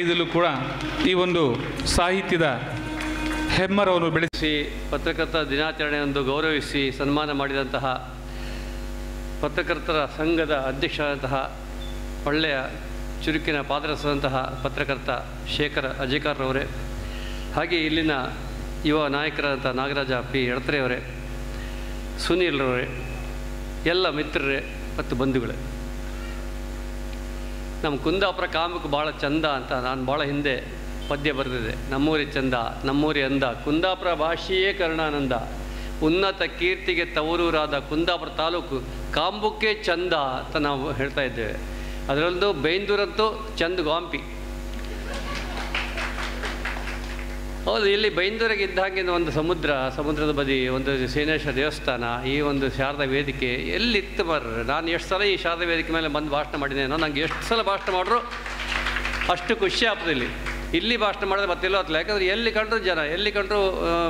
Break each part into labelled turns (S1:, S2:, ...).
S1: ಇದರಲ್ಲೂ ಕೂಡ ಈ ಒಂದು ಸಾಹಿತ್ಯದ ಹೆಮ್ಮರವನ್ನು ಬೆಳೆಸಿ
S2: ಪತ್ರಕರ್ತ ದಿನಾಚರಣೆಯೊಂದು ಗೌರವಿಸಿ ಸನ್ಮಾನ ಮಾಡಿದಂತಹ ಪತ್ರಕರ್ತರ ಸಂಘದ ಅಧ್ಯಕ್ಷರಾದಂತಹ ಒಳ್ಳೆಯ ಚುರುಕಿನ ಪಾದರಸದಂತಹ ಪತ್ರಕರ್ತ ಶೇಖರ್ ಅಜೇಕರ್ರವರೇ ಹಾಗೆ ಇಲ್ಲಿನ ಯುವ ನಾಯಕರಾದಂಥ ನಾಗರಾಜ ಪಿ ಎಡತ್ರೆಯವರೇ ಸುನೀಲ್ರವರೇ ಎಲ್ಲ ಮಿತ್ರರೇ ಮತ್ತು ಬಂಧುಗಳೇ. ನಮ್ಮ ಕುಂದಾಪುರ ಕಾಮಕ್ಕೆ ಭಾಳ ಚಂದ ಅಂತ ನಾನು ಭಾಳ ಹಿಂದೆ ಪದ್ಯ ಬರೆದಿದೆ. ನಮ್ಮೂರಿ ಚಂದ, ನಮ್ಮೂರಿ ಅಂದ. ಕುಂದಾಪುರ ಭಾಷೆಯೇ ಕರುಣಾನಂದ. ಉನ್ನತ ಕೀರ್ತಿಗೆ ತವರೂರಾದ ಕುಂದಾಪುರ ತಾಲೂಕು ಕಾಂಬುಕ್ಕೆ ಚಂದ ಅಂತ ನಾವು ಹೇಳ್ತಾ ಇದ್ದೇವೆ. ಅದರಲ್ಲೂ ಬೈಂದೂರಂತೂ ಚಂದ ಗಾಂಪಿ. ಹೌದು, ಇಲ್ಲಿ ಬೈಂದೂರಿಗೆ ಇದ್ದ ಹಾಗೆ ಒಂದು ಸಮುದ್ರ, ಸಮುದ್ರದ ಬದಿ, ಒಂದು ಸೇನೇಶ್ವರ ದೇವಸ್ಥಾನ, ಈ ಒಂದು ಶಾರದ ವೇದಿಕೆ ಎಲ್ಲಿತ್ತು ಬರ್ರೆ ನಾನು ಎಷ್ಟು ಸಲ ಈ ಶಾರದ ವೇದಿಕೆ ಮೇಲೆ ಬಂದು ಭಾಷಣ ಮಾಡಿದ್ದೇನೋ, ನಂಗೆ ಎಷ್ಟು ಸಲ ಭಾಷಣ ಮಾಡ್ರು ಅಷ್ಟು ಖುಷಿ ಆಗ್ತದೆ ಇಲ್ಲಿ. ಇಲ್ಲಿ ಭಾಷಣ ಮಾಡಿದ್ರೆ ಮತ್ತೆಲ್ಲೋ ಹತ್ತಲ್ಲ ಯಾಕಂದ್ರೆ ಎಲ್ಲಿ ಕಂಡ್ರು ಜನ, ಎಲ್ಲಿ ಕಂಡ್ರು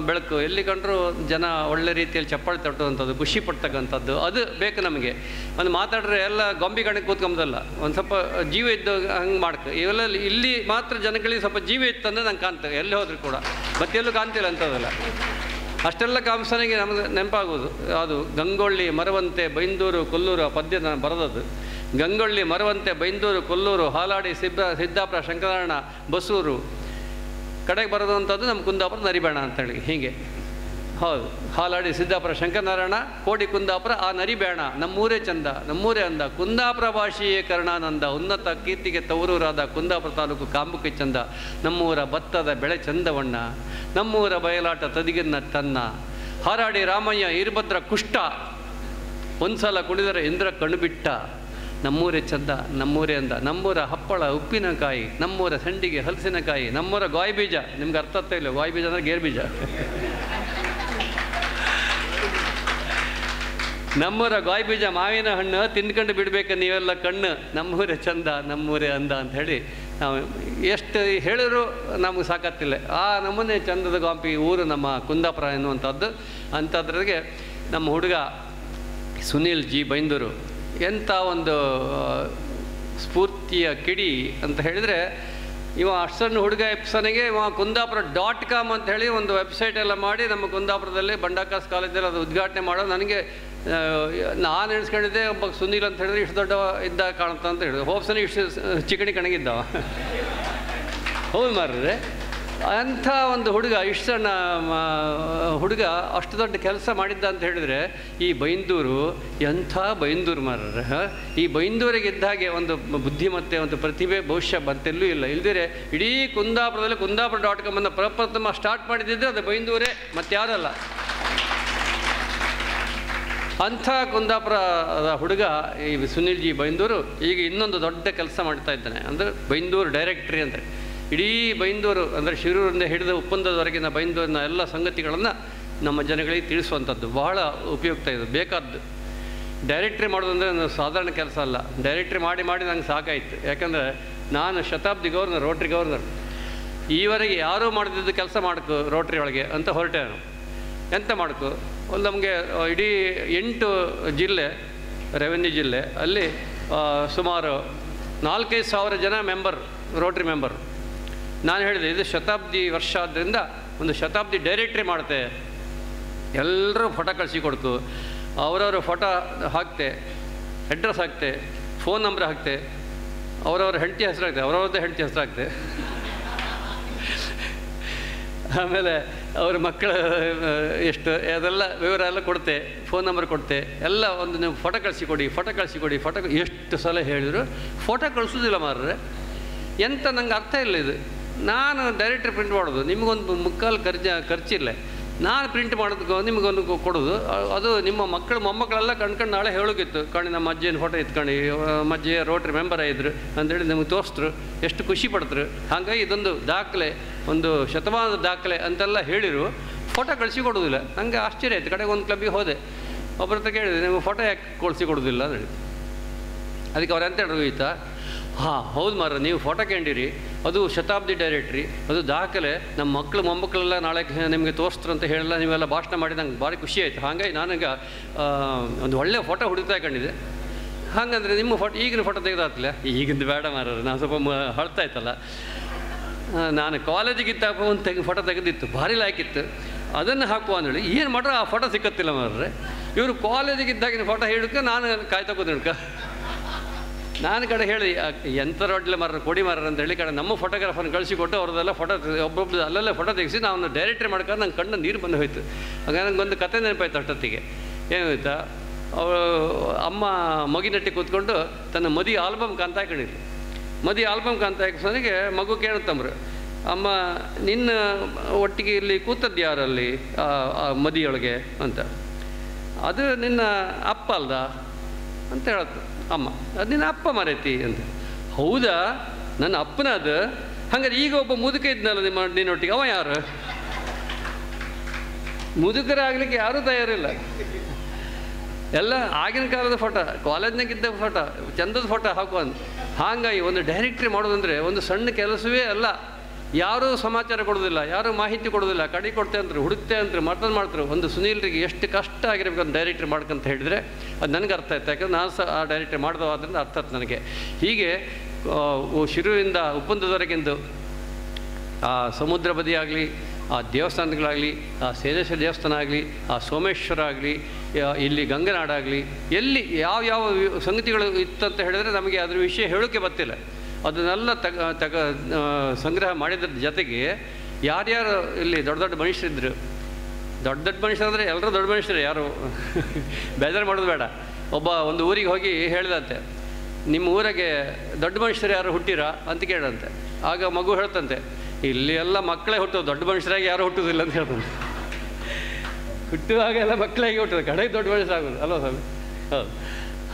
S2: ಬೆಳಕು, ಎಲ್ಲಿ ಕಂಡ್ರು ಜನ ಒಳ್ಳೆ ರೀತಿಯಲ್ಲಿ ಚಪ್ಪಾಳೆ ತಟ್ಟುವಂಥದ್ದು ಖುಷಿ ಪಡ್ತಕ್ಕಂಥದ್ದು, ಅದು ಬೇಕು ನಮಗೆ. ಒಂದು ಮಾತಾಡಿದ್ರೆ ಎಲ್ಲ ಗೊಂಬೆ ಕಣಕ್ಕೆ ಕೂತ್ಕೊಂಬುದಲ್ಲ. ಒಂದು ಸ್ವಲ್ಪ ಜೀವ ಇದ್ದು ಹಂಗೆ ಮಾಡ್ಕ. ಇವೆಲ್ಲ ಇಲ್ಲಿ ಮಾತ್ರ ಜನಗಳಿಗೆ ಸ್ವಲ್ಪ ಜೀವ ಇತ್ತಂದ್ರೆ ನಂಗೆ ಕಾಣ್ತದೆ ಎಲ್ಲಿ ಹೋದ್ರು ಕೂಡ. ಮತ್ತೆಲ್ಲೂ ಕಾಣ್ತಿಲ್ಲ ಅಂಥದ್ದಲ್ಲ. ಅಷ್ಟೆಲ್ಲ ಕಾಂಸನಿಗೆ ನಮಗೆ ನೆನಪಾಗೋದು. ಅದು ಗಂಗೊಳ್ಳಿ, ಮರವಂತೆ, ಬೈಂದೂರು, ಕೊಲ್ಲೂರು ಆ ಪದ್ಯ ನಾನು ಬರೆದದ್ದು. ಗಂಗೊಳ್ಳಿ, ಮರವಂತೆ ಬೈಂದೂರು, ಕೊಲ್ಲೂರು, ಹಾಲಾಡಿ ಸಿಬ್ಬ ಸಿದ್ದಾಪುರ ಶಂಕರಾರಣ ಬಸೂರು ಕಡೆಗೆ ಬರೋದಂಥದ್ದು ನಮ್ಮ ಕುಂದಾಪುರ, ನರಿಬೇಣ ಅಂತೇಳಿ. ಹೀಗೆ. ಹೌದು. ಹಾಲಾಡಿ, ಸಿದ್ದಾಪುರ, ಶಂಕರನಾರಾಯಣ, ಕೋಡಿ ಕುಂದಾಪುರ, ಆ ನರಿಬೇಣ, ನಮ್ಮೂರೇ ಚಂದ, ನಮ್ಮೂರೇ ಅಂದ. ಕುಂದಾಪುರ ಭಾಷೆಯೇ ಕರ್ಣಾನಂದ, ಉನ್ನತ ಕೀರ್ತಿಗೆ ತವರೂರಾದ ಕುಂದಾಪುರ ತಾಲೂಕು ಕಾಂಬುಕಿ ಚಂದ. ನಮ್ಮೂರ ಭತ್ತದ ಬೆಳೆ ಚಂದವಣ್ಣ, ನಮ್ಮೂರ ಬಯಲಾಟ ತದಿಗಿನ್ನ ತನ್ನ. ಹಾರಾಡಿ ರಾಮಯ್ಯ ಇರ್ಭದ್ರ ಕುಷ್ಟ ಒಂದ್ಸಲ ಕುಣಿದರೆ ಇಂದ್ರ ಕಣ್ಣುಬಿಟ್ಟ. ನಮ್ಮೂರೇ ಚಂದ, ನಮ್ಮೂರೇ ಅಂದ. ನಮ್ಮೂರ ಹಪ್ಪಳ, ಉಪ್ಪಿನಕಾಯಿ, ನಮ್ಮೂರ ಸಂಡಿಗೆ, ಹಲಸಿನಕಾಯಿ, ನಮ್ಮೂರ ಗಾಯಿ ಬೀಜ. ನಿಮ್ಗೆ ಅರ್ಥ ಇಲ್ಲ, ಗಾಯಿ ಬೀಜ ಅಂದರೆ ಗೇರ್ ಬೀಜ. ನಮ್ಮೂರ ಗಾಯಿ ಬೀಜ ಮಾವಿನ ಹಣ್ಣು ತಿನ್ಕೊಂಡು ಬಿಡ್ಬೇಕು ನೀವೆಲ್ಲ ಕಣ್ಣು. ನಮ್ಮೂರೇ ಚಂದ, ನಮ್ಮೂರೇ ಅಂದ ಅಂತ ಹೇಳಿ ನಾವು ಎಷ್ಟು ಹೇಳಿದ್ರು ನಮಗೆ ಸಾಕತ್ತಿಲ್ಲ. ಆ ನಮ್ಮನೆ ಚಂದದ ಗಾಂಪಿ ಊರು ನಮ್ಮ ಕುಂದಾಪುರ ಎನ್ನುವಂಥದ್ದು. ಅಂಥದ್ರಿಗೆ ನಮ್ಮ ಹುಡುಗ ಸುನೀಲ್ ಜಿ ಬೈಂದೂರು ಎಂಥ ಒಂದು ಸ್ಫೂರ್ತಿಯ ಕಿಡಿ ಅಂತ ಹೇಳಿದರೆ, ಇವ ಅಷ್ಟು ಸಣ್ಣ ಹುಡುಗ ಎಪ್ಸನಿಗೆ ಇವ ಕುಂದಾಪುರ ಡಾಟ್ ಕಾಮ್ ಅಂತ ಹೇಳಿ ಒಂದು ವೆಬ್ಸೈಟ್ ಎಲ್ಲ ಮಾಡಿ ನಮ್ಮ ಕುಂದಾಪುರದಲ್ಲಿ ಬಂಡಾಕಾಸ್ ಕಾಲೇಜಲ್ಲಿ ಅದು ಉದ್ಘಾಟನೆ ಮಾಡೋ ನನಗೆ ನಾನು ಎಣಿಸ್ಕೊಂಡಿದ್ದೆ, ಒಬ್ಬ ಸುನೀಲ್ ಅಂತ ಹೇಳಿದ್ರೆ ಇಷ್ಟು ದೊಡ್ಡ ಇದ್ದ ಕಾಣುತ್ತ ಅಂತ ಹೇಳಿದ್ರು. ಹೋಪ್ಸನಿ ಇಷ್ಟು ಚಿಕಣಿ ಕಣಗಿದ್ದಾವ. ಹೌದು ಮಾರ್ರೆ. ಅಂಥ ಒಂದು ಹುಡುಗ ಇಷ್ಟು ಸಣ್ಣ ಹುಡುಗ ಅಷ್ಟು ದೊಡ್ಡ ಕೆಲಸ ಮಾಡಿದ್ದ ಅಂತ ಹೇಳಿದರೆ, ಈ ಬೈಂದೂರು, ಎಂಥ ಬೈಂದೂರು ಮಾರ ಈ ಬೈಂದೂರಿಗೆ ಇದ್ದ ಹಾಗೆ ಒಂದು ಬುದ್ಧಿಮತ್ತೆ ಒಂದು ಪ್ರತಿಭೆ ಬಹುಶಃ ಮತ್ತೆಲ್ಲೂ ಇಲ್ಲ. ಇಲ್ದಿರೆ ಇಡೀ ಕುಂದಾಪುರದಲ್ಲಿ ಕುಂದಾಪುರ ಡಾಟ್ ಕಾಮನ್ನು ಪ್ರಪ್ರಥಮ ಸ್ಟಾರ್ಟ್ ಮಾಡಿದ್ದಿದ್ರೆ ಅದು ಬೈಂದೂರೇ ಮತ್ತಾರಲ್ಲ ಅಂಥ ಕುಂದಾಪುರದ ಹುಡುಗ ಈ ಸುನೀಲ್ ಜಿ ಬೈಂದೂರು, ಈಗ ಇನ್ನೊಂದು ದೊಡ್ಡ ಕೆಲಸ ಮಾಡ್ತಾ ಇದ್ದಾನೆ. ಅಂದರೆ ಬೈಂದೂರು ಡೈರೆಕ್ಟ್ರಿ ಅಂದರೆ. ಇಡೀ ಬೈಂದೂರು ಅಂದರೆ ಶಿರೂರಿಂದ ಹಿಡಿದ ಒಪ್ಪಂದದವರೆಗಿನ ಬೈಂದೂರಿನ ಎಲ್ಲ ಸಂಗತಿಗಳನ್ನು ನಮ್ಮ ಜನಗಳಿಗೆ ತಿಳಿಸುವಂಥದ್ದು ಬಹಳ ಉಪಯುಕ್ತ ಇದು. ಬೇಕಾದ್ದು ಡೈರೆಕ್ಟ್ರಿ ಮಾಡೋದಂದರೆ ನನ್ನ ಸಾಧಾರಣ ಕೆಲಸ ಅಲ್ಲ. ಡೈರೆಕ್ಟ್ರಿ ಮಾಡಿ ಮಾಡಿ ನಂಗೆ ಸಾಕಾಯಿತು. ಯಾಕಂದರೆ ನಾನು ಶತಾಬ್ದಿ ಗೌರ್ನರ್ ರೋಟ್ರಿ ಗೌರ್ನರ್ ಈವರೆಗೆ ಯಾರೂ ಮಾಡದಿದ್ದು ಕೆಲಸ ಮಾಡಕು ರೋಟ್ರಿ ಒಳಗೆ ಅಂತ ಹೊರಟೆ ನಾನು. ಎಂತ ಮಾಡಕು? ಒಂದು ನಮಗೆ ಇಡೀ ಎಂಟು ಜಿಲ್ಲೆ, ರೆವೆನ್ಯೂ ಜಿಲ್ಲೆ, ಅಲ್ಲಿ ಸುಮಾರು ನಾಲ್ಕೈದು ಸಾವಿರ ಜನ ಮೆಂಬರ್ ರೋಟ್ರಿ ಮೆಂಬರ್ ನಾನು ಹೇಳಿದೆ, ಇದು ಶತಾಬ್ದಿ ವರ್ಷ ಆದ್ದರಿಂದ ಒಂದು ಶತಾಬ್ದಿ ಡೈರೆಕ್ಟ್ರಿ ಮಾಡ್ತೆ ಎಲ್ಲರೂ ಫೋಟೋ ಕಳಿಸಿ ಕೊಡ್ತು. ಅವರವ್ರ ಫೋಟೋ ಹಾಕ್ತೆ ಅಡ್ರೆಸ್ ಹಾಕ್ತೆ ಫೋನ್ ನಂಬರ್ ಹಾಕ್ತೆ, ಅವರವ್ರ ಹೆಂಡತಿ ಹೆಸರು ಹಾಕ್ತೆ, ಅವರವ್ರದ್ದೇ ಹೆಂಡತಿ ಹೆಸರು ಹಾಕ್ತೆ. ಆಮೇಲೆ ಅವ್ರ ಮಕ್ಕಳ ಎಷ್ಟು, ಅದೆಲ್ಲ ವಿವರ ಎಲ್ಲ ಕೊಡ್ತೆ ಫೋನ್ ನಂಬರ್ ಕೊಡ್ತೆ, ಎಲ್ಲ ಒಂದು ನೀವು ಫೋಟೋ ಕಳಿಸಿ ಕೊಡಿ ಫೋಟೋ ಕಳಿಸಿ ಕೊಡಿ ಫೋಟೋ ಎಷ್ಟು ಸಲ ಹೇಳಿದ್ರು ಫೋಟೋ ಕಳಿಸೋದಿಲ್ಲ ಮಾರ್ರೆ. ಎಂತ ನಂಗೆ ಅರ್ಥ ಇಲ್ಲ ಇದು. ನಾನು ಡೈರೆಕ್ಟ್ರಿ ಪ್ರಿಂಟ್ ಮಾಡೋದು. ನಿಮಗೊಂದು ಮುಕ್ಕಾಲು ಖರ್ಚ ಖರ್ಚಿಲ್ಲ ನಾನು ಪ್ರಿಂಟ್ ಮಾಡೋದಕ್ಕೆ ನಿಮಗೊಂದು ಕೊಡೋದು. ಅದು ನಿಮ್ಮ ಮಕ್ಕಳು, ಮೊಮ್ಮಕ್ಕಳೆಲ್ಲ ಕಣ್ಕಂಡು ನಾಳೆ ಹೇಳೋಗಿತ್ತು. ಕಣ್ಣು ನಮ್ಮ ಅಜ್ಜಿನ ಫೋಟೋ ನಮ್ಮ ಅಜ್ಜಿ ರೋಟ್ರಿ ಮೆಂಬರ್ ಆಗಿದ್ರು ಅಂತೇಳಿ ನಿಮಗೆ ತೋರಿಸ್ತರು ಎಷ್ಟು ಖುಷಿ ಪಡ್ತರು ಹಾಗಾಗಿ ಇದೊಂದು ದಾಖಲೆ, ಒಂದು ಶತಮಾನದ ದಾಖಲೆ ಅಂತೆಲ್ಲ ಹೇಳಿರು. ಫೋಟೋ ಕಳಿಸಿ ಕೊಡೋದಿಲ್ಲ. ನನಗೆ ಆಶ್ಚರ್ಯ ಆಯ್ತು. ಕಡೆಗೆ ಒಂದು ಕ್ಲಬ್ಬಿಗೆ ಹೋದೆ. ಒಬ್ಬರ ಹತ್ರ ಕೇಳಿದೆ ನಿಮಗೆ ಫೋಟೋ ಯಾಕೆ ಕಳಿಸಿ ಕೊಡೋದಿಲ್ಲ? ಅಂತ ಹೇಳಿ ಅದಕ್ಕೆ ಅವ್ರು ಎಂತ ಹೇಳಿದ್ರು ಈತ ಹಾಂ, ಹೌದು ಮಾರ ನೀವು ಫೋಟೋ ಕಂಡಿರಿ ಅದು ಶತಾಬ್ದಿ ಡೈರೆಕ್ಟ್ರಿ, ಅದು ದಾಖಲೆ. ನಮ್ಮ ಮಕ್ಕಳು ಮೊಮ್ಮಕ್ಕಳೆಲ್ಲ ನಾಳೆ ನಿಮಗೆ ತೋರಿಸ್ತಾರೆ ಅಂತ ಹೇಳಲ್ಲ, ನೀವೆಲ್ಲ ಭಾಷಣ ಮಾಡಿ ನಂಗೆ ಭಾರಿ ಖುಷಿ ಆಯಿತು. ಹಾಗಾಗಿ ನಾನೀಗ ಒಂದು ಒಳ್ಳೆಯ ಫೋಟೋ ಹುಡುಕ್ತಾ ಕಂಡಿದೆ ಹಾಗಂದ್ರೆ ನಿಮ್ಮ ಫೋಟೋ ಈಗಿನ ಫೋಟೋ ತೆಗೆದಾಗ್ತಿಲ್ಲ ಈಗಿಂದು ಬೇಡ ಮಾರ್ರೆ, ನಾನು ಸ್ವಲ್ಪ ಹಳ್ತಾ ಇತ್ತಲ್ಲ ನಾನು ಕಾಲೇಜಿಗಿದ್ದ ಒಂದು ತೆಗೆ ಫೋಟೋ ತೆಗೆದಿತ್ತು, ಭಾರಿ ಲಾಯ್ಕಿತ್ತು ಅದನ್ನು ಹಾಕುವ ಅಂದೇಳಿ ಏನು ಮಾಡ್ರೆ ಆ ಫೋಟೋ ಸಿಕ್ಕತ್ತಿಲ್ಲ ಮಾರ್ರೆ. ಇವರು ಕಾಲೇಜಿಗಿದ್ದಾಗಿನ ಫೋಟೋ ಹಿಡ್ಕ ನಾನು ಕಾಯ್ತಾ ಕೂತ್ಕ ನಾನು ಕಡೆ ಹೇಳಿ ಎಂಥರೊಡ್ಲೆ ಮರ ಕೊಡಿ ಮರ ಅಂತ ಹೇಳಿ ಕಡೆ ನಮ್ಮ ಫೋಟೋಗ್ರಾಫರ್ನ ಕಳಿಸಿಕೊಟ್ಟು ಅವ್ರದೆಲ್ಲ ಫೋಟೋ ಒಬ್ಬೊಬ್ಬರು ಅಲ್ಲೆಲ್ಲ ಫೋಟೋ ತೆಗೆಸಿ ನಾವು ಡೈರೆಕ್ಟ್ರಿ ಮಾಡ್ಕೊಂಡು ನಂಗೆ ಕಣ್ಣು ನೀರು ಬಂದು ಹೋಯ್ತು. ಹಾಗೆ ನನಗೆ ಒಂದು ಕತೆ ನೆನಪಾಯ್ತು ಅಷ್ಟೊತ್ತಿಗೆ. ಏನಾಯ್ತಾ ಅವಳು ಅಮ್ಮ ಮಗಿನಟ್ಟಿ ಕೂತ್ಕೊಂಡು ತನ್ನ ಮದಿ ಆಲ್ಬಮ್ ಕಾಂತ ಹಾಕೊಂಡಿದ್ಲು ಮದಿ ಆಲ್ಬಮ್ ಕಾಂತ ಹಾಕಿಸೋನಿಗೆ ಮಗು ಕೇಳುತ್ತಂಬ್ರು ಅಮ್ಮ, ನಿನ್ನ ಒಟ್ಟಿಗೆ ಇಲ್ಲಿ ಕೂತದ್ದು ಯಾರಲ್ಲಿ ಮದಿಯೊಳಗೆ? ಅಂತ. ಅದು ನಿನ್ನ ಅಪ್ಪ ಅಲ್ದ? ಅಂತ ಹೇಳತ್ತು ಅಮ್ಮ, ಅದು ನಿನ್ನ ಅಪ್ಪ ಮರೈತಿ ಅಂತ ಹೌದಾ? ನನ್ನ ಅಪ್ಪನ ಅದು ಹಂಗಾರೆ ಈಗ ಒಬ್ಬ ಮುದುಕ ಇದ್ನಲ್ಲ ನಿಮ್ಮ ನಿನ್ನೊಟ್ಟಿಗೆ, ಅವ ಯಾರು? ಮುದುಕರಾಗ್ಲಿಕ್ಕೆ ಯಾರೂ ತಯಾರಿಲ್ಲ. ಎಲ್ಲ ಆಗಿನ ಕಾಲದ ಫೋಟೋ, ಕಾಲೇಜ್ನಾಗಿದ್ದ ಫೋಟೋ, ಚಂದದ ಫೋಟೋ ಹಾಕುವಂತ ಹಾಗಾಗಿ ಒಂದು ಡೈರೆಕ್ಟ್ರಿ ಮಾಡೋದಂದ್ರೆ ಒಂದು ಸಣ್ಣ ಕೆಲಸವೇ ಅಲ್ಲ. ಯಾರೂ ಸಮಾಚಾರ ಕೊಡೋದಿಲ್ಲ, ಯಾರೂ ಮಾಹಿತಿ ಕೊಡೋದಿಲ್ಲ, ಕಡಿ ಕೊಡ್ತೆ ಅಂತಾರೆ ಹುಡುಕ್ತೆ ಅಂತಾರೆ ಮತ್ತೊಂದು ಮಾಡ್ತಾರೆ. ಒಂದು ಸುನೀಲ್ರಿಗೆ ಎಷ್ಟು ಕಷ್ಟ ಆಗಿರ್ಬೇಕು ಅಂತ ಡೈರೆಕ್ಟ್ರಿ ಮಾಡ್ಕಂತ ಹೇಳಿದರೆ ಅದು ನನಗೆ ಅರ್ಥ ಆಯ್ತು. ಯಾಕಂದ್ರೆ ನಾನು ಸಹ ಆ ಡೈರೆಕ್ಟ್ರಿ ಮಾಡ್ದವಾದ್ರಿಂದ ಅರ್ಥ ಆಯ್ತು ನನಗೆ. ಹೀಗೆ ಶಿರುವಿಂದ ಉಪ್ಪಂದದವರೆಗೆಂದು, ಆ, ಸಮುದ್ರ ಬದಿಯಾಗಲಿ, ಆ, ದೇವಸ್ಥಾನಗಳಾಗಲಿ, ಆ ಸೇನೇಶ್ವರ ದೇವಸ್ಥಾನ ಆಗಲಿ, ಆ, ಸೋಮೇಶ್ವರ ಆಗಲಿ ಇಲ್ಲಿ ಗಂಗನಾಡಾಗಲಿ ಎಲ್ಲಿ ಯಾವ ಯಾವ ಸಂಗತಿಗಳು ಇತ್ತಂತ ಹೇಳಿದರೆ ನಮಗೆ ಅದ್ರ ವಿಷಯ ಹೇಳೋಕ್ಕೆ ಬರ್ತಿಲ್ಲ ಅದನ್ನೆಲ್ಲ ತಗ ತಗ ಸಂಗ್ರಹ ಮಾಡಿದ್ರ ಜೊತೆಗೆ ಯಾರ್ಯಾರು ಇಲ್ಲಿ ದೊಡ್ಡ ದೊಡ್ಡ ಮನುಷ್ಯರಿದ್ದರು ದೊಡ್ಡ ದೊಡ್ಡ ಮನುಷ್ಯರು ಅಂದರೆ ಎಲ್ಲರೂ ದೊಡ್ಡ ಮನುಷ್ಯರು, ಯಾರು? ಬೇಜಾರು ಮಾಡೋದು ಬೇಡ. ಒಬ್ಬ ಒಂದು ಊರಿಗೆ ಹೋಗಿ ಹೇಳಿದಂತೆ, ನಿಮ್ಮ ಊರಿಗೆ ದೊಡ್ಡ ಮನುಷ್ಯರು ಯಾರು ಹುಟ್ಟಿರಾ? ಅಂತ ಕೇಳಂತೆ ಆಗ ಮಗು ಹೇಳ್ತಂತೆ, ಇಲ್ಲಿ ಎಲ್ಲ ಮಕ್ಕಳೇ ಹುಟ್ಟೋದು, ದೊಡ್ಡ ಮನುಷ್ಯರಾಗಿ ಯಾರು ಹುಟ್ಟೋದಿಲ್ಲ ಅಂತ ಹೇಳ್ತಂತೆ. ಹುಟ್ಟುವಾಗ ಎಲ್ಲ ಮಕ್ಕಳಾಗಿ ಹುಟ್ಟೋದು, ಕಡೆಗೆ ದೊಡ್ಡ ಮನುಷ್ಯರಾಗೋದು. ಅಲ್ವಾ ಸ್ವಾಮಿ. ಹೌದು.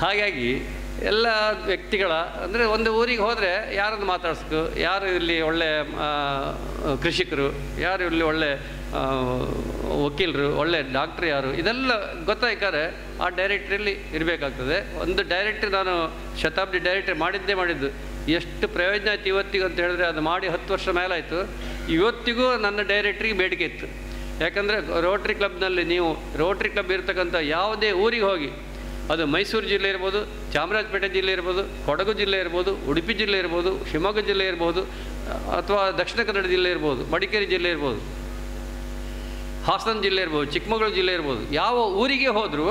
S2: ಹಾಗಾಗಿ ಎಲ್ಲ ವ್ಯಕ್ತಿಗಳ, ಅಂದರೆ ಒಂದು ಊರಿಗೆ ಹೋದರೆ ಯಾರನ್ನು ಮಾತಾಡಿಸ್ಕು ಯಾರು ಇಲ್ಲಿ ಒಳ್ಳೆ ಕೃಷಿಕರು? ಯಾರು ಇಲ್ಲಿ ಒಳ್ಳೆ ವಕೀಲರು? ಒಳ್ಳೆ ಡಾಕ್ಟ್ರ್ ಯಾರು? ಇದೆಲ್ಲ ಗೊತ್ತಾಯ್ಕಾರೆ ಆ ಡೈರೆಕ್ಟ್ರಿಯಲ್ಲಿ ಇರಬೇಕಾಗ್ತದೆ. ಒಂದು ಡೈರೆಕ್ಟ್ರಿ ನಾನು ಶತಾಬ್ದಿ ಡೈರೆಕ್ಟ್ರಿ ಮಾಡಿದ್ದೇ ಮಾಡಿದ್ದು. ಎಷ್ಟು ಪ್ರಯೋಜನ ಆಯ್ತು ಇವತ್ತಿಗೂ ಅಂತ ಹೇಳಿದ್ರೆ ಅದು ಮಾಡಿ ಹತ್ತು ವರ್ಷ ಮೇಲಾಯಿತು. ಇವತ್ತಿಗೂ ನನ್ನ ಡೈರೆಕ್ಟ್ರಿಗೆ ಬೇಡಿಕೆ ಇತ್ತು. ಯಾಕಂದರೆ ರೋಟ್ರಿ ಕ್ಲಬ್ನಲ್ಲಿ ನೀವು, ರೋಟ್ರಿ ಕ್ಲಬ್ ಇರ್ತಕ್ಕಂಥ ಯಾವುದೇ ಊರಿಗೆ ಹೋಗಿ ಅದು ಮೈಸೂರು ಜಿಲ್ಲೆ ಇರ್ಬೋದು, ಚಾಮರಾಜಪೇಟೆ ಜಿಲ್ಲೆ ಇರ್ಬೋದು, ಕೊಡಗು ಜಿಲ್ಲೆ ಇರ್ಬೋದು, ಉಡುಪಿ ಜಿಲ್ಲೆ ಇರ್ಬೋದು, ಶಿವಮೊಗ್ಗ ಜಿಲ್ಲೆ ಇರ್ಬೋದು, ಅಥವಾ ದಕ್ಷಿಣ ಕನ್ನಡ ಜಿಲ್ಲೆ ಇರ್ಬೋದು, ಮಡಿಕೇರಿ ಜಿಲ್ಲೆ ಇರ್ಬೋದು, ಹಾಸನ ಜಿಲ್ಲೆ ಇರ್ಬೋದು, ಚಿಕ್ಕಮಗಳೂರು ಜಿಲ್ಲೆ ಇರ್ಬೋದು, ಯಾವ ಊರಿಗೆ ಹೋದರೂ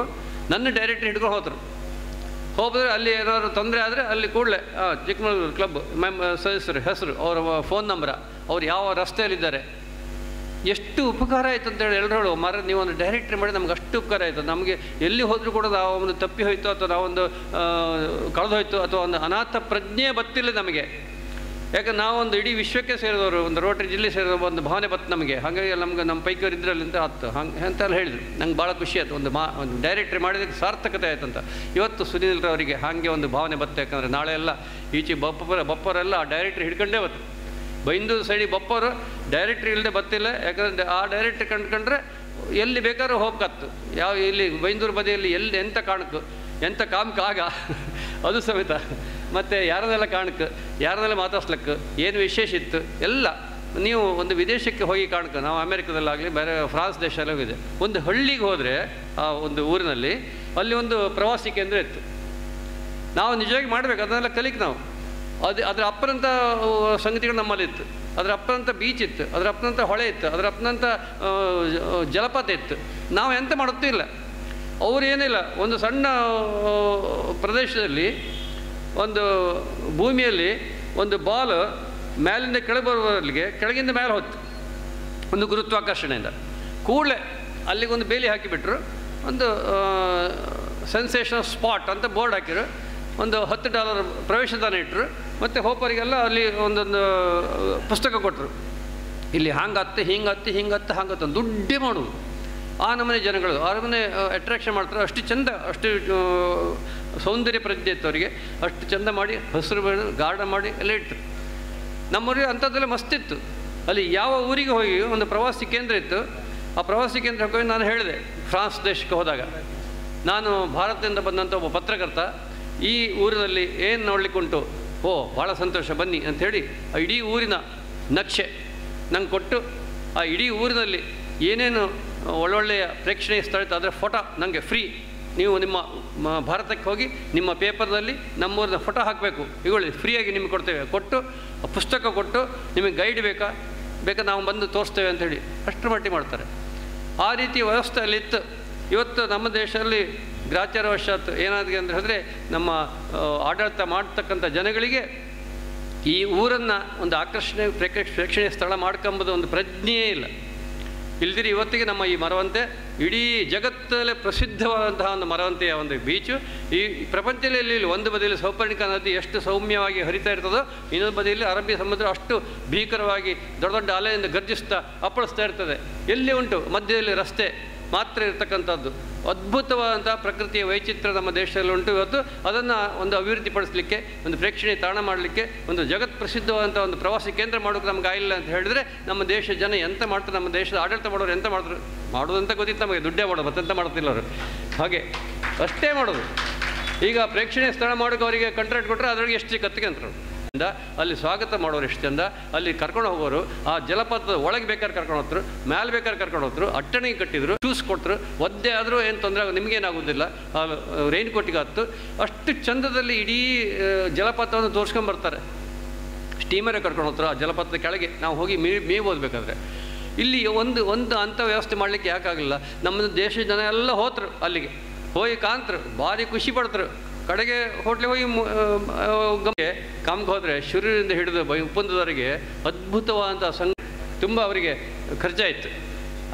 S2: ನನ್ನ ಡೈರೆಕ್ಟ್ರಿ ಹಿಡ್ಕೊಂಡು ಹೋದರು. ಹೋದರೆ ಅಲ್ಲಿ ಏನಾದ್ರು ತೊಂದರೆ ಆದರೆ ಅಲ್ಲಿ ಕೂಡಲೇ ಚಿಕ್ಕಮಗಳೂರು ಕ್ಲಬ್, ಮೆಮ್, ಸದಸ್ಯರು, ಹೆಸರು, ಅವರ ಫೋನ್ ನಂಬರ, ಅವ್ರು ಯಾವ ರಸ್ತೆಯಲ್ಲಿದ್ದಾರೆ ಎಷ್ಟು ಉಪಕಾರ ಆಯಿತು ಅಂತೇಳಿ ಎಲ್ಲರೂ ಮರ ಒಂದು ಡೈರೆಕ್ಟ್ರಿ ಮಾಡಿ ನಮ್ಗೆ ಅಷ್ಟು ಉಪಕಾರ ಆಯಿತು. ನಮಗೆ ಎಲ್ಲಿ ಹೋದರೂ ಕೂಡ ನಾವು ಒಂದು ತಪ್ಪಿ ಹೋಯ್ತು ಅಥವಾ ನಾವೊಂದು ಕಳೆದು ಹೋಯಿತು ಅಥವಾ ಒಂದು ಅನಾಥ ಪ್ರಜ್ಞೆ ಬತ್ತಿಲ್ಲ ನಮಗೆ. ಯಾಕಂದ್ರೆ ನಾವೊಂದು ಇಡೀ ವಿಶ್ವಕ್ಕೆ ಸೇರಿದವರು, ಒಂದು ರೋಟರಿ ಜಿಲ್ಲೆ ಸೇರಿದ ಒಂದು ಭಾವನೆ ಬತ್ತು ನಮಗೆ. ಹಾಗಾಗಿ ನಮ್ಗೆ ನಮ್ಮ ಪೈಕಿಯವರು ಇದ್ರಲ್ಲಿ ಅಂತ ಆಯ್ತು. ಹಂಗೆ, ಅಂತೆಲ್ಲ ಹೇಳಿದರು. ನಂಗೆ ಭಾಳ ಖುಷಿ ಆಯ್ತು. ಒಂದು ಮಾ, ಒಂದು ಡೈರೆಕ್ಟ್ರಿ ಮಾಡಿದಕ್ಕೆ ಸಾರ್ಥಕತೆ ಆಯ್ತು ಅಂತ. ಇವತ್ತು ಸುನೀಲ್ ಅವರಿಗೆ ಹಾಗೆ ಒಂದು ಭಾವನೆ ಬತ್ತು. ಯಾಕಂದರೆ ನಾಳೆ ಎಲ್ಲ ಈಚೆ ಬಪ್ಪರ ಬಪ್ಪರೆಲ್ಲ ಆ ಡೈರೆಕ್ಟ್ರಿ ಹಿಡ್ಕೊಂಡೇ ಬತ್ತು ಬೈಂದೂರು ಸೈಡಿ ಬಪ್ಪರು ಡೈರೆಕ್ಟ್ರಿ ಇಲ್ಲದೆ ಬತ್ತಿಲ್ಲ. ಯಾಕಂದರೆ ಆ ಡೈರೆಕ್ಟ್ರಿ ಕಂಡ್ಕೊಂಡ್ರೆ ಎಲ್ಲಿ ಬೇಕಾದ್ರೂ ಹೋಗ್ಕತ್ತು ಯಾವ ಇಲ್ಲಿ ಬೈಂದೂರು ಬದಿಯಲ್ಲಿ ಎಲ್ಲಿ ಎಂಥ ಕಾಣಕು ಎಂಥ ಕಾಮಕ್ಕೆ ಆಗ. ಅದು ಸಮೇತ. ಮತ್ತು ಯಾರನ್ನೆಲ್ಲ ಕಾಣಕ್ಕೆ ಯಾರನ್ನೆಲ್ಲ ಮಾತಾಡ್ಸ್ಲಕ್ಕೆ, ಏನು ವಿಶೇಷ ಇತ್ತು, ಎಲ್ಲ. ನೀವು ಒಂದು ವಿದೇಶಕ್ಕೆ ಹೋಗಿ ಕಾಣಕ ನಾವು ಅಮೆರಿಕದಲ್ಲಾಗಲಿ, ಬೇರೆ ಫ್ರಾನ್ಸ್ ದೇಶದಲ್ಲಿ ಹೋಗಿದೆ ಒಂದು ಹಳ್ಳಿಗೆ ಹೋದರೆ, ಆ ಒಂದು ಊರಿನಲ್ಲಿ, ಅಲ್ಲಿ ಒಂದು ಪ್ರವಾಸಿ ಕೇಂದ್ರ ಇತ್ತು. ನಾವು ನಿಜವಾಗಿ ಮಾಡಬೇಕು, ಅದನ್ನೆಲ್ಲ ಕಲಿಕ್ ನಾವು. ಅದು ಅದರ ಅಪ್ಪನಂಥ ಸಂಗತಿಗಳು ನಮ್ಮಲ್ಲಿತ್ತು ಅದರ ಅಪ್ಪನಂಥ ಬೀಚ್ ಇತ್ತು. ಅದರ ಅಪ್ಪನಂಥ ಹೊಳೆ ಇತ್ತು. ಅದರ ಅಪ್ಪನಂಥ ಜಲಪಾತ ಇತ್ತು. ನಾವು ಎಂತ ಮಾಡುತ್ತೂ ಇಲ್ಲ. ಅವರೇನಿಲ್ಲ ಒಂದು ಸಣ್ಣ ಪ್ರದೇಶದಲ್ಲಿ, ಒಂದು ಭೂಮಿಯಲ್ಲಿ ಒಂದು ಬಾಲ್ ಮೇಲಿಂದ ಕೆಳಗೆ ಬರುವವರಿಗೆ ಕೆಳಗಿಂದ ಮೇಲೆ ಹೊತ್ತು. ಒಂದು ಗುರುತ್ವಾಕರ್ಷಣೆಯಿಂದ. ಕೂಡಲೇ ಅಲ್ಲಿಗೊಂದು ಬೇಲಿ ಹಾಕಿಬಿಟ್ರು. ಒಂದು ಸೆನ್ಸೇಷನ್ ಸ್ಪಾಟ್ ಅಂತ ಬೋರ್ಡ್ ಹಾಕಿರು ಒಂದು ಹತ್ತು ಡಾಲರ್ ಪ್ರವೇಶ ದಾನ ಇಟ್ಟರು ಮತ್ತು ಹೋಪರಿಗೆಲ್ಲ ಅಲ್ಲಿ ಒಂದೊಂದು ಪುಸ್ತಕ ಕೊಟ್ಟರು. ಇಲ್ಲಿ ಹಂಗತ್ತೆ, ಹಿಂಗತ್ತೆ ಹಿಂಗತ್ತೆ, ಹಂಗತ್ತೆ ದುಡ್ಡೇ ಮಾಡೋದು. ಆ ನಮ್ಮನೆ ಜನಗಳು, ಆ ನಮನೆ ಅಟ್ರಾಕ್ಷನ್ ಮಾಡ್ತಾರೆ. ಅಷ್ಟು ಚಂದ, ಅಷ್ಟು ಸೌಂದರ್ಯ ಪ್ರಜ್ಞೆ ಇತ್ತು ಅವರಿಗೆ. ಅಷ್ಟು ಚಂದ ಮಾಡಿ, ಹಸಿರು ಬೆಳೆದು ಗಾರ್ಡನ್ ಮಾಡಿ ಎಲ್ಲ ಇಟ್ಟರು ನಮ್ಮೂರಿಗೆ ಅಂಥದ್ದೆಲ್ಲ ಮಸ್ತಿತ್ತು ಅಲ್ಲಿ ಯಾವ ಊರಿಗೆ ಹೋಗಿ, ಒಂದು ಪ್ರವಾಸಿ ಕೇಂದ್ರ ಇತ್ತು. ಆ ಪ್ರವಾಸಿ ಕೇಂದ್ರಕ್ಕೆ ಹೋಗಿ ನಾನು ಹೇಳಿದೆ, ಫ್ರಾನ್ಸ್ ದೇಶಕ್ಕೆ ಹೋದಾಗ. ನಾನು ಭಾರತದಿಂದ ಬಂದಂಥ ಒಬ್ಬ ಪತ್ರಕರ್ತ, ಈ ಊರಿನಲ್ಲಿ ಏನು ನೋಡಲಿಕ್ಕುಂಟು? ಓ, ಭಾಳ ಸಂತೋಷ. ಬನ್ನಿ ಅಂಥೇಳಿ ಆ ಇಡೀ ಊರಿನ ನಕ್ಷೆ ನಂಗೆ ಕೊಟ್ಟು ಆ ಇಡೀ ಊರಿನಲ್ಲಿ ಏನೇನು ಒಳ್ಳೊಳ್ಳೆಯ ಪ್ರೇಕ್ಷಣೀಯ ಸ್ಥಳ ಇತ್ತು ಅದರ ಫೋಟೋ ನನಗೆ ಫ್ರೀ. ನೀವು ನಿಮ್ಮ ಭಾರತಕ್ಕೆ ಹೋಗಿ ನಿಮ್ಮ ಪೇಪರ್ನಲ್ಲಿ ನಮ್ಮೂರಿನ ಫೋಟೋ ಹಾಕಬೇಕು. ಇಗೊಳ್ಳಿ ಫ್ರೀಯಾಗಿ ನಿಮಗೆ ಕೊಡ್ತೇವೆ. ಕೊಟ್ಟು, ಆ ಪುಸ್ತಕ ಕೊಟ್ಟು ನಿಮಗೆ ಗೈಡ್ ಬೇಕಾ? ಬೇಕಾ ನಾವು ಬಂದು ತೋರಿಸ್ತೇವೆ ಅಂತೇಳಿ ಅಷ್ಟರ ಮಟ್ಟಿ ಮಾಡ್ತಾರೆ. ಆ ರೀತಿ ವ್ಯವಸ್ಥೆ ಅಲ್ಲಿತ್ತು ಇವತ್ತು ನಮ್ಮ ದೇಶದಲ್ಲಿ ಗ್ರಾಚಾರವಶಾತ್ ಏನಾಗಿದೆ ಅಂತ ಹೇಳಿದ್ರೆ ನಮ್ಮ ಆಡಳಿತ ಮಾಡ್ತಕ್ಕಂಥ ಜನಗಳಿಗೆ ಈ ಊರನ್ನು ಒಂದು ಆಕರ್ಷಣೆ ಪ್ರೇಕ್ಷ, ಪ್ರೇಕ್ಷಣೀಯ ಸ್ಥಳ ಮಾಡ್ಕೊಂಬುದು ಒಂದು ಪ್ರಜ್ಞೆಯೇ ಇಲ್ಲ. ಇಲ್ದಿರಿ ಇವತ್ತಿಗೆ ನಮ್ಮ ಈ ಮರವಂತೆ, ಇಡೀ ಜಗತ್ತಲ್ಲೇ ಪ್ರಸಿದ್ಧವಾದಂತಹ ಒಂದು ಮರವಂತೆಯ ಒಂದು ಬೀಚು. ಈ ಪ್ರಪಂಚದಲ್ಲಿ ಒಂದು ಬದಿಯಲ್ಲಿ ಸೌಪರ್ಣಿಕ ನದಿ ಎಷ್ಟು ಸೌಮ್ಯವಾಗಿ ಹರಿತಾ ಇರ್ತದೋ, ಇನ್ನೊಂದು ಬದಿಯಲ್ಲಿ ಅರಬ್ಬಿ ಸಮುದ್ರ ಅಷ್ಟು ಭೀಕರವಾಗಿ ದೊಡ್ಡ ದೊಡ್ಡ ಅಲೆಯಿಂದ ಗರ್ಜಿಸ್ತಾ ಅಪ್ಪಳಿಸ್ತಾ ಇರ್ತದೆ. ಎಲ್ಲಿ ಉಂಟು ಮಧ್ಯದಲ್ಲಿ ರಸ್ತೆ ಮಾತ್ರ ಇರತಕ್ಕಂಥದ್ದು. ಅದ್ಭುತವಾದಂಥ ಪ್ರಕೃತಿಯ ವೈಚಿತ್ರ ನಮ್ಮ ದೇಶದಲ್ಲಿ ಉಂಟು. ಇವತ್ತು ಅದನ್ನು ಒಂದು ಅಭಿವೃದ್ಧಿಪಡಿಸಲಿಕ್ಕೆ, ಒಂದು ಪ್ರೇಕ್ಷಣೀಯ ತಾಣ ಮಾಡಲಿಕ್ಕೆ, ಒಂದು ಜಗತ್ ಪ್ರಸಿದ್ಧವಾದಂಥ ಒಂದು ಪ್ರವಾಸಿ ಕೇಂದ್ರ ಮಾಡೋಕೆ ನಮ್ಗೆ ಆಗಿಲ್ಲ ಅಂತ ಹೇಳಿದ್ರೆ ನಮ್ಮ ದೇಶ ಜನ ಎಂತ ಮಾಡ್ತಾರೆ, ನಮ್ಮ ದೇಶದ ಆಡಳಿತ ಮಾಡೋರು ಎಂತ ಮಾಡ್ತಾರೆ? ಮಾಡೋದಂತ ಗೊತ್ತಿತ್ತು ನಮಗೆ, ದುಡ್ಡೇ ಮಾಡೋದು, ಮತ್ತೆಂತ ಮಾಡ್ತಿಲ್ಲ ಅವರು. ಹಾಗೆ, ಅಷ್ಟೇ ಮಾಡೋದು. ಈಗ ಪ್ರೇಕ್ಷಣೀಯ ಸ್ಥಳ ಮಾಡೋಕೆ, ಅವರಿಗೆ ಕಾಂಟ್ರಾಕ್ಟ್ ಕೊಟ್ಟರೆ ಅದರೊಳಗೆ ಎಷ್ಟು ಕತ್ತಿಗೆ ಅಂತಾರೆ ಇಂದ ಅಲ್ಲಿ ಸ್ವಾಗತ ಮಾಡೋರು ಎಷ್ಟು ಚಂದ ಅಲ್ಲಿ ಕರ್ಕೊಂಡು ಹೋಗೋರು, ಆ ಜಲಪಾತದ ಒಳಗೆ ಬೇಕಾದ್ರೆ ಕರ್ಕೊಂಡು ಹೋದ್ರು, ಮ್ಯಾಲೆ ಬೇಕಾದ್ರೆ ಕರ್ಕೊಂಡು ಹೋದ್ರು ಅಟ್ಟಣಿಗೆ ಕಟ್ಟಿದ್ರು ಶೂಸ್ ಕೊಟ್ಟರು ಒದ್ದೆ ಆದರೂ ಏನು ತೊಂದರೆ ನಿಮಗೇನಾಗೋದಿಲ್ಲ ರೈನ್ ಕೋಟಿಗೆ ಹತ್ತು ಅಷ್ಟು ಚಂದದಲ್ಲಿ ಇಡೀ ಜಲಪಾತವನ್ನು ತೋರಿಸ್ಕೊಂಡು ಬರ್ತಾರೆ. ಸ್ಟೀಮರೇ ಕರ್ಕೊಂಡು ಹೋಗ್ತಾರೆ ಆ ಜಲಪಾತದ ಕೆಳಗೆ. ನಾವು ಹೋಗಿ ಮೇ ಮೇ ಓದಬೇಕಾದ್ರೆ. ಇಲ್ಲಿ ಒಂದು ಒಂದು ಅಂಥ ವ್ಯವಸ್ಥೆ ಮಾಡಲಿಕ್ಕೆ ಯಾಕಾಗಲಿಲ್ಲ ನಮ್ಮ ದೇಶದ ಜನ ಎಲ್ಲ ಹೋತರು ಅಲ್ಲಿಗೆ. ಹೋಗಿ ಕಾಂತರು ಭಾರಿ ಖುಷಿ ಪಡ್ತರು. ಕಡೆಗೆ ಹೋಟ್ಲಿಗೆ ಹೋಗಿ ಗಮಗೆ ಕಾಮ್ಗೆ ಹೋದರೆ ಶುರುವಿನಿಂದ ಹಿಡಿದು ಬೈ ಒಪ್ಪಂದದವರೆಗೆ ಅದ್ಭುತವಾದಂಥ ಸಂಘ ತುಂಬ ಅವರಿಗೆ ಖರ್ಚಾಯಿತು.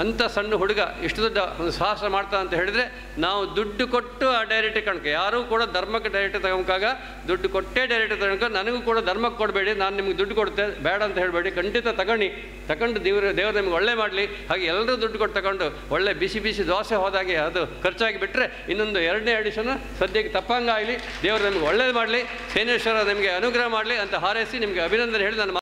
S2: ಅಂಥ ಸಣ್ಣ ಹುಡುಗ ಇಷ್ಟು ದೊಡ್ಡ ಒಂದು ಸಾಹಸ ಮಾಡ್ತಾ ಅಂತ ಹೇಳಿದರೆ ನಾವು ದುಡ್ಡು ಕೊಟ್ಟು ಆ ಡೈರೆಕ್ಟ್ ಕಣ್ಕ ಯಾರೂ ಕೂಡ ಧರ್ಮಕ್ಕೆ ಡೈರೆಕ್ಟ್ ತಗೊಂಕಾಗ ದುಡ್ಡು ಕೊಟ್ಟೇ ಡೈರೆಕ್ಟ್ ತಗೊಂಡು ನನಗೂ ಕೂಡ ಧರ್ಮಕ್ಕೆ ಕೊಡಬೇಡಿ, ನಾನು ನಿಮಗೆ ದುಡ್ಡು ಕೊಡ್ತೆ, ಬೇಡ ಅಂತ ಹೇಳಬೇಡಿ, ಖಂಡಿತ ತಗೊಳ್ಳಿ, ತಗೊಂಡು ದೇವರು ದೇವರು ನಿಮ್ಗೆ ಒಳ್ಳೆ ಮಾಡಲಿ, ಹಾಗೆ ಎಲ್ಲರೂ ದುಡ್ಡು ಕೊಟ್ಟು ತಗೊಂಡು ಒಳ್ಳೆ ಬಿಸಿ ಬಿಸಿ ದೋಸೆ ಹೋದಾಗೆ ಅದು ಖರ್ಚಾಗಿ ಬಿಟ್ಟರೆ ಇನ್ನೊಂದು ಎರಡನೇ ಎಡಿಷನ್ ಸದ್ಯಕ್ಕೆ ತಪ್ಪಂಗ ಆಗಲಿ, ದೇವರು ನಮಗೆ ಒಳ್ಳೇದು ಮಾಡಲಿ ಸೇನೇಶ್ವರ ನಿಮಗೆ ಅನುಗ್ರಹ ಮಾಡಲಿ ಅಂತ ಹಾರೈಸಿ ನಿಮಗೆ ಅಭಿನಂದನೆ ಹೇಳಿ ನಾನು.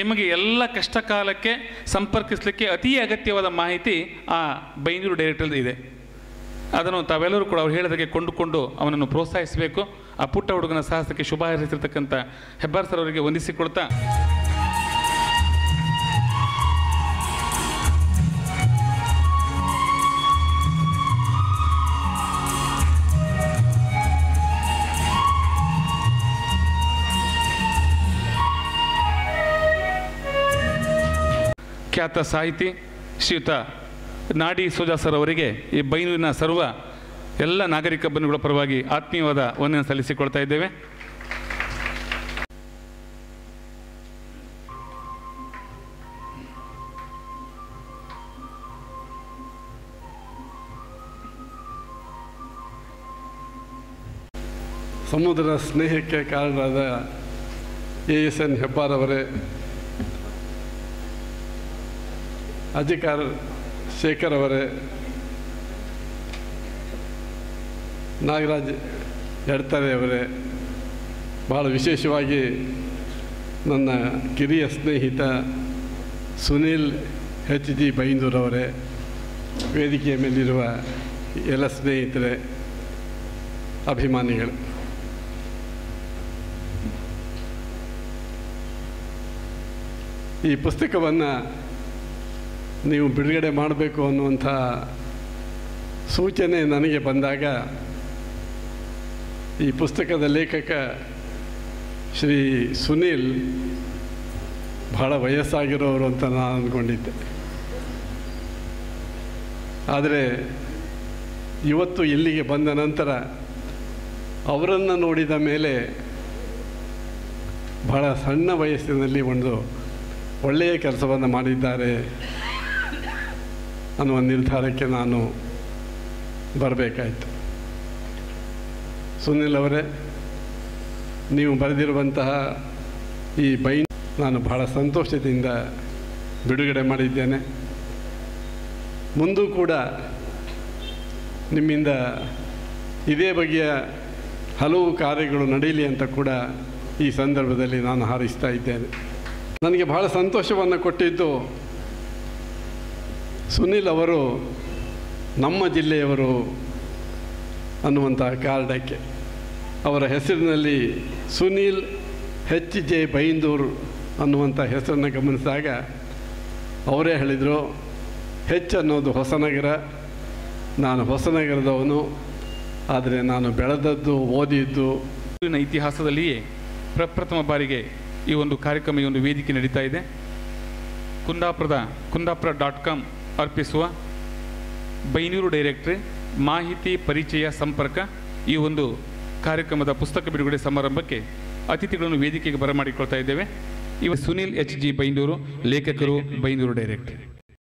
S1: ನಿಮಗೆ ಎಲ್ಲ ಕಷ್ಟ ಕಾಲಕ್ಕೆ ಸಂಪರ್ಕಿಸಲಿಕ್ಕೆ ಅತಿ ಅಗತ್ಯವಾದ ಮಾಹಿತಿ ಆ ಬೈಂದೂರು ಡೈರೆಕ್ಟರ್ ಇದೆ. ಅದನ್ನು ತಾವೆಲ್ಲರೂ ಕೂಡ ಅವ್ರು ಹೇಳಿದಾಗೆ ಕೊಂಡುಕೊಂಡು ಅವನನ್ನು ಪ್ರೋತ್ಸಾಹಿಸಬೇಕು. ಆ ಪುಟ್ಟ ಹುಡುಗನ ಸಾಹಸಕ್ಕೆ ಶುಭ ಹರಿಸಿರ್ತಕ್ಕಂಥ ಹೆಬ್ಬಾರ್ ಸರ್ ಅವರಿಗೆ ವಂದಿಸಿಕೊಳ್ತಾ ಖ್ಯಾತ ಸಾಹಿತಿ ಶ್ರೀಯುತ ನಾಡಿ ಸೋಜಾ ಸರ್ ಅವರಿಗೆ ಈ ಬೈನೂರಿನ ಸರ್ವ ಎಲ್ಲ ನಾಗರಿಕ ಬಂಧುಗಳ ಪರವಾಗಿ ಆತ್ಮೀಯವಾದ ವಂದನೆ ಸಲ್ಲಿಸಿಕೊಳ್ತಾ ಇದ್ದೇವೆ.
S3: ಸಮುದ್ರ ಸ್ನೇಹಕ್ಕೆ ಕಾರಣರಾದ ಎ ಎಸ್ ಎನ್ ಹೆಬ್ಬಾರವರೇ ಅಧಿಕಾರ ಶೇಖರ್ ಅವರೇ, ನಾಗರಾಜ್ ಎಡ್ತಾರೆ ಅವರೇ ಭಾಳ ವಿಶೇಷವಾಗಿ ನನ್ನ ಕಿರಿಯ ಸ್ನೇಹಿತ ಸುನೀಲ್ ಎಚ್ ಜಿ ಬೈಂದೂರವರೇ ವೇದಿಕೆಯ ಮೇಲಿರುವ ಎಲ್ಲ ಸ್ನೇಹಿತರೆ, ಅಭಿಮಾನಿಗಳು. ಈ ಪುಸ್ತಕವನ್ನು ನೀವು ಬಿಡುಗಡೆ ಮಾಡಬೇಕು ಅನ್ನುವಂಥ ಸೂಚನೆ ನನಗೆ ಬಂದಾಗ ಈ ಪುಸ್ತಕದ ಲೇಖಕ ಶ್ರೀ ಸುನೀಲ್ ಬಹಳ ವಯಸ್ಸಾಗಿರೋರು ಅಂತ ನಾನು ಅಂದ್ಕೊಂಡಿದ್ದೆ. ಆದರೆ ಇವತ್ತು ಇಲ್ಲಿಗೆ ಬಂದ ನಂತರ ಅವರನ್ನು ನೋಡಿದ ಮೇಲೆ ಬಹಳ ಸಣ್ಣ ವಯಸ್ಸಿನಲ್ಲಿ ಒಂದು ಒಳ್ಳೆಯ ಕೆಲಸವನ್ನು ಮಾಡಿದ್ದಾರೆ. ಅನ್ನುವ ನಿರ್ಧಾರಕ್ಕೆ ನಾನು ಬರಬೇಕಾಯಿತು. ಸುನಿಲ್ ಅವರೇ, ನೀವು ಬರೆದಿರುವಂತಹ ಈ ಬೈ ನಾನು ಬಹಳ ಸಂತೋಷದಿಂದ ಬಿಡುಗಡೆ ಮಾಡಿದ್ದೇನೆ. ಮುಂದೂ ಕೂಡ ನಿಮ್ಮಿಂದ ಇದೇ ಬಗೆಯ ಹಲವು ಕಾರ್ಯಗಳು ನಡೀಲಿ ಅಂತ ಕೂಡ ಈ ಸಂದರ್ಭದಲ್ಲಿ ನಾನು ಹಾರಿಸ್ತಾ ಇದ್ದೇನೆ. ನನಗೆ ಬಹಳ ಸಂತೋಷವನ್ನು ಕೊಟ್ಟಿದ್ದು ಸುನಿಲ್ ಅವರು ನಮ್ಮ ಜಿಲ್ಲೆಯವರು ಅನ್ನುವಂಥ ಕಾರಣಕ್ಕೆ ಅವರ ಹೆಸರಿನಲ್ಲಿ ಸುನೀಲ್ ಹೆಚ್ ಜೆ ಬೈಂದೂರು ಅನ್ನುವಂಥ ಹೆಸರನ್ನು ಗಮನಿಸಿದಾಗ ಅವರೇ ಹೇಳಿದರು, ಹೆಚ್ ಅನ್ನೋದು ಹೊಸನಗರ, ನಾನು ಹೊಸನಗರದವನು, ಆದರೆ ನಾನು ಬೆಳೆದದ್ದು, ಓದಿದ್ದು.
S1: ಇತಿಹಾಸದಲ್ಲಿಯೇ ಪ್ರಪ್ರಥಮ ಬಾರಿಗೆ ಈ ಒಂದು ಕಾರ್ಯಕ್ರಮ, ಈ ಒಂದು ವೇದಿಕೆ ನಡೀತಾ ಇದೆ. ಕುಂದಾಪುರದ, ಕುಂದಾಪುರ ಡಾಟ್ ಕಾಮ್ ಅರ್ಪಿಸುವ ಬೈನೂರು ಡೈರೆಕ್ಟ್ರಿ ಮಾಹಿತಿ ಪರಿಚಯ ಸಂಪರ್ಕ ಈ ಒಂದು ಕಾರ್ಯಕ್ರಮದ ಪುಸ್ತಕ ಬಿಡುಗಡೆ ಸಮಾರಂಭಕ್ಕೆ ಅತಿಥಿಗಳನ್ನು ವೇದಿಕೆಗೆ ಬರಮಾಡಿಕೊಳ್ತಾ ಇದ್ದೇವೆ. ಇವ ಸುನಿಲ್ ಎಚ್ ಜಿ ಬೈಂದೂರು, ಲೇಖಕರು ಬೈಂದೂರು ಡೈರೆಕ್ಟ್ರಿ.